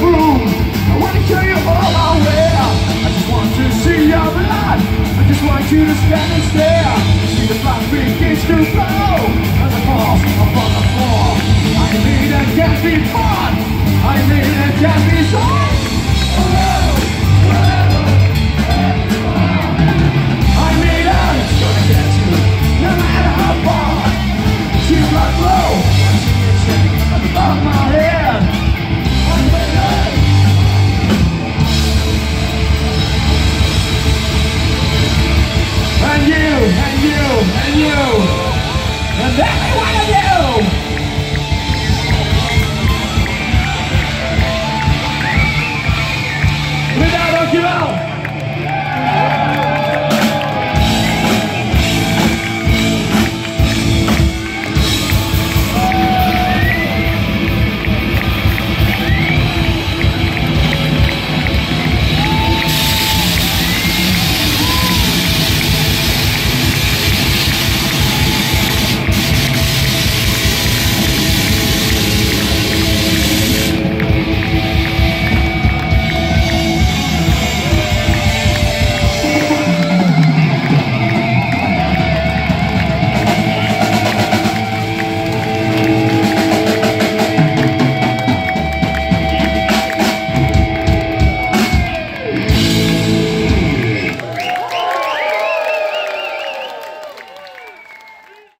room I wanna show you all I wear I just want to see your blood. I just want you to stand and stare. See the blood begins to flow As I fall every one of you. Without a give out.